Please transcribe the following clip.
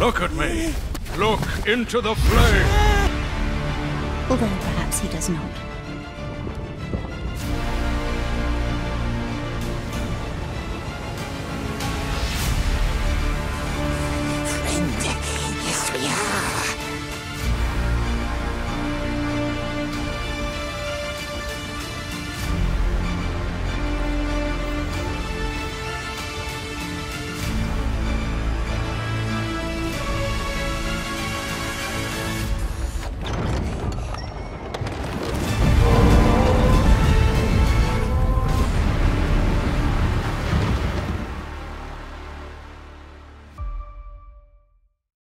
Look at me. Look into the flame. Although perhaps he does not.